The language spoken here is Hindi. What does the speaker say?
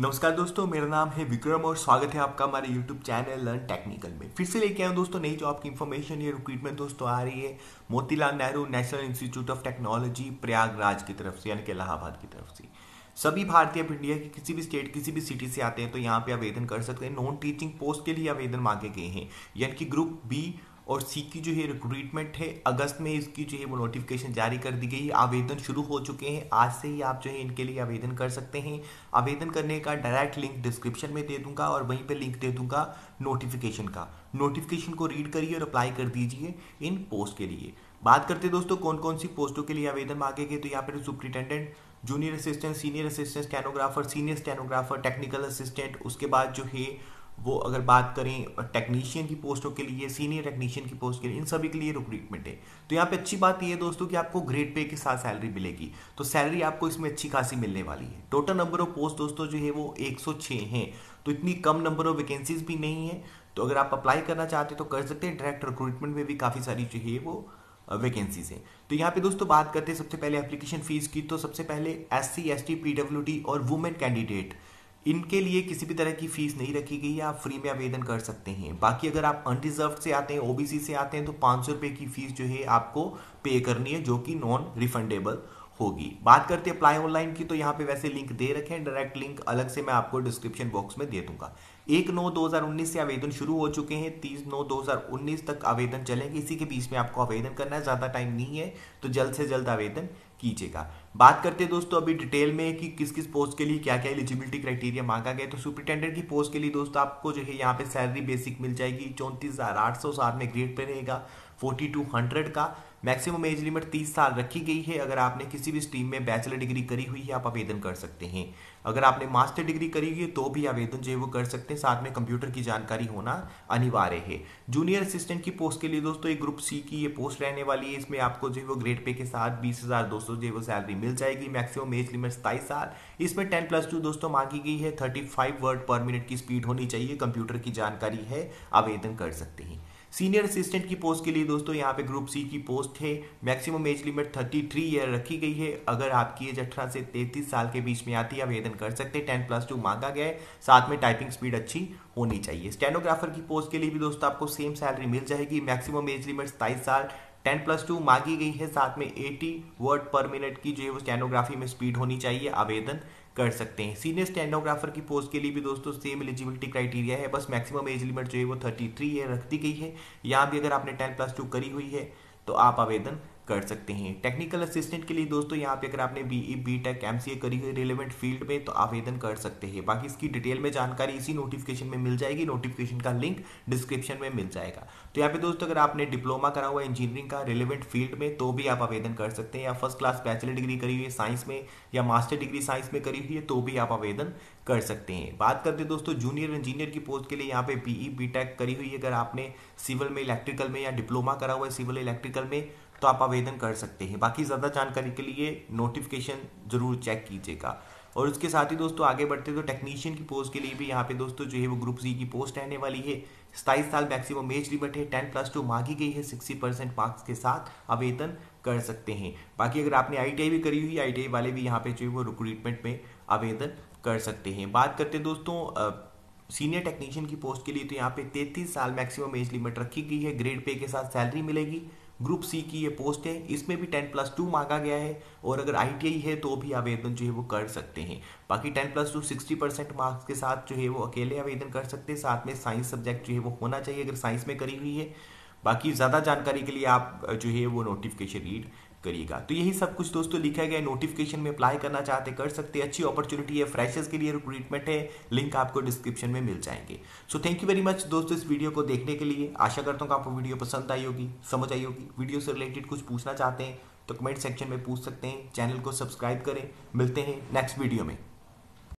नमस्कार दोस्तों, मेरा नाम है विक्रम और स्वागत है आपका हमारे YouTube चैनल लर्न टेक्निकल में। फिर से लेके आए दोस्तों, नई जॉब की इन्फॉर्मेशन ये रिक्रूटमेंट दोस्तों आ रही है Motilal Nehru national institute of technology Prayagraj की तरफ़ से, यानी कि इलाहाबाद की तरफ़ से। सभी भारतीय अब इंडिया के किसी भी स्टेट किसी भी सिटी से आते हैं तो यहाँ पे आवेदन कर सकते हैं। नॉन टीचिंग पोस्ट के लिए आवेदन मांगे गए हैं, यानी कि ग्रुप बी और सी की जो है रिक्रूटमेंट है, अगस्त में इसकी जो है वो नोटिफिकेशन जारी कर दी गई आवेदन शुरू हो चुके हैं। आज से ही आप जो है इनके लिए आवेदन कर सकते हैं। आवेदन करने का डायरेक्ट लिंक डिस्क्रिप्शन में दे दूँगा और वहीं पे लिंक दे दूँगा नोटिफिकेशन का। नोटिफिकेशन को रीड करिए और अप्लाई कर दीजिए इन पोस्ट के लिए। बात करते हैं दोस्तों कौन कौन सी पोस्टों के लिए आवेदन मांगे गए? तो यहाँ पर superintendent junior assistant senior assistant stenographer senior stenographer technical assistant उसके बाद जो है वो अगर बात करें टेक्नीशियन की पोस्टों के लिए सीनियर टेक्नीशियन की पोस्ट के लिए, इन सभी के लिए रिक्रूटमेंट है। तो यहाँ पे अच्छी बात यह है दोस्तों कि आपको ग्रेड पे के साथ सैलरी मिलेगी। तो सैलरी आपको इसमें अच्छी खासी मिलने वाली है। टोटल नंबर ऑफ़ पोस्ट दोस्तों जो है वो 106 हैं। तो इतनी कम नंबर ऑफ़ वैकेंसीज भी नहीं है। तो अगर आप अप्लाई करना चाहते तो कर सकते हैं। डायरेक्ट रिक्रूटमेंट में भी काफ़ी सारी जो है वो वैकेंसीज हैं। तो यहाँ पे दोस्तों बात करते हैं सबसे पहले एप्लीकेशन फ़ीस की। तो सबसे पहले S C S T P W D और वुमेन कैंडिडेट इनके लिए किसी भी तरह की फ़ीस नहीं रखी गई है आप फ्री में आवेदन कर सकते हैं। बाकी अगर आप अनडिजर्व से आते हैं ओबीसी से आते हैं तो पाँच सौ रुपये की फ़ीस जो है आपको पे करनी है, जो कि नॉन रिफंडेबल होगी। बात करते हैं अप्लाई ऑनलाइन की तो यहाँ पे वैसे लिंक दे रखे हैं। डायरेक्ट लिंक अलग से मैं आपको डिस्क्रिप्शन बॉक्स में दे दूँगा। एक नौ 2019 से आवेदन शुरू हो चुके हैं। तीस नौ 2019 तक आवेदन चलेंगे। इसी के बीच में आपको आवेदन करना है। ज़्यादा टाइम नहीं है तो जल्द से जल्द आवेदन कीजिएगा। बात करते हैं दोस्तों अभी डिटेल में कि किस किस पोस्ट के लिए क्या क्या एलिजिबिलिटी क्राइटेरिया मांगा गया तो सुपरिटेंडेंट की पोस्ट के लिए दोस्तों आपको जो है यहाँ पे सैलरी बेसिक मिल जाएगी। चौंतीस हज़ार आठ सौ सात में ग्रेड पे रहेगा फोर्टी टू हंड्रेड का। मैक्सिमम एज लिमिट तीस साल रखी गई है। अगर आपने किसी भी स्ट्रीम में बैचलर डिग्री करी हुई है, आप आवेदन कर सकते हैं। अगर आपने मास्टर डिग्री करी हुई है तो भी आवेदन जो है वो कर सकते हैं। साथ में कंप्यूटर की जानकारी होना अनिवार्य है। जूनियर असिस्टेंट की पोस्ट के लिए दोस्तों, एक ग्रुप सी की ये पोस्ट रहने वाली है। इसमें आपको जो है वो ग्रेड पे के साथ बीस हज़ार दो सौ जो है वो सैलरी मिल जाएगी। मैक्सिमम एज लिमिट सताईस साल। इसमें टेन प्लस टू दोस्तों मांगी गई है। Thirty five word per minute की स्पीड होनी चाहिए। कंप्यूटर की जानकारी है, आवेदन कर सकते हैं। सीनियर असिस्टेंट की पोस्ट के लिए दोस्तों, यहाँ पे ग्रुप सी की पोस्ट है। Maximum age limit thirty three year रखी गई है। अगर आपकी एज अठारह से तैतीस साल के बीच में आती है आवेदन कर सकते हैं। टेन प्लस टू मांगा गया है। साथ में टाइपिंग स्पीड अच्छी होनी चाहिए। स्टेनोग्राफर की पोस्ट के लिए भी दोस्तों, आपको सेम सैलरी मिल जाएगी। मैक्सिमम एज लिमिट सताईस साल। टेन प्लस टू मांगी गई है। साथ में एटी वर्ड पर मिनट की जो है, वो स्टेनोग्राफी में स्पीड होनी चाहिए। आवेदन कर सकते हैं। सीनियर स्टेनोग्राफर की पोस्ट के लिए भी दोस्तों सेम एलिजिबिलिटी क्राइटेरिया है। बस मैक्सिमम एज लिमिट जो है वो थर्टी थ्री है रख दी गई है। यहाँ भी अगर आपने टेन प्लस टू करी हुई है तो आप आवेदन कर सकते हैं। टेक्निकल असिस्टेंट के लिए दोस्तों, यहाँ पे अगर आपने BE B tech M C A करी हुई रिलेवेंट फ़ील्ड में तो आवेदन कर सकते हैं। बाकी इसकी डिटेल में जानकारी इसी नोटिफिकेशन में मिल जाएगी। नोटिफिकेशन का लिंक डिस्क्रिप्शन में मिल जाएगा। तो यहाँ पे दोस्तों, अगर आपने डिप्लोमा करा हुआ इंजीनियरिंग का रिलेवेंट फ़ील्ड में तो भी आप आवेदन कर सकते हैं। या फ़र्स्ट क्लास बैचलर डिग्री करी हुई है साइंस में, या मास्टर डिग्री साइंस में करी हुई है तो भी आप आवेदन कर सकते हैं। बात करते हैं दोस्तों जूनियर इंजीनियर की पोस्ट के लिए यहाँ पे बीई बी टेक करी हुई है। अगर आपने सिविल में इलेक्ट्रिकल में या डिप्लोमा करा हुआ है सिविल इलेक्ट्रिकल में तो आप आवेदन कर सकते हैं। बाकी ज़्यादा जानकारी के लिए नोटिफिकेशन ज़रूर चेक कीजिएगा। और उसके साथ ही दोस्तों, आगे बढ़ते तो टेक्नीशियन की पोस्ट के लिए भी यहाँ पे दोस्तों, जो है वो ग्रुप सी की पोस्ट रहने वाली है। सताईस साल मैक्सिमम एज लिमिट है टेन प्लस टू मांगी गई है सिक्सटी परसेंट मार्क्स के साथ आवेदन कर सकते हैं। बाकी अगर आपने आईटीआई भी करी हुई आई वाले भी यहाँ पे जो है वो रिक्रूटमेंट में आवेदन कर सकते हैं। बात करते हैं दोस्तों सीनियर टेक्नीशियन की पोस्ट के लिए तो यहाँ पे तैतीस साल मैक्सिमम एज लिमिट रखी गई है। ग्रेड पे के साथ सैलरी मिलेगी। ग्रुप सी की ये पोस्ट है। इसमें भी टेन प्लस टू मांगा गया है और अगर आई है तो भी आवेदन जो है वो कर सकते हैं। बाकी ten plus two sixty percent marks के साथ जो है वो अकेले आवेदन कर सकते हैं। साथ में साइंस सब्जेक्ट जो है वो होना चाहिए अगर साइंस में करी हुई है। बाकी ज़्यादा जानकारी के लिए आप जो है वो नोटिफिकेशन रीड करिएगा तो यही सब कुछ दोस्तों लिखा गया नोटिफिकेशन में अप्लाई करना चाहते, कर सकते अच्छी अपॉर्चुनिटी है। फ्रेशर्स के लिए रिक्रूटमेंट है। लिंक आपको डिस्क्रिप्शन में मिल जाएँगे। So thank you very much दोस्तों इस वीडियो को देखने के लिए। आशा करता हूँ कि आपको वीडियो पसंद आई होगी, समझ आई होगी। वीडियो से रिलेटेड कुछ पूछना चाहते हैं तो कमेंट सेक्शन में पूछ सकते हैं। चैनल को सब्सक्राइब करें। मिलते हैं नेक्स्ट वीडियो में।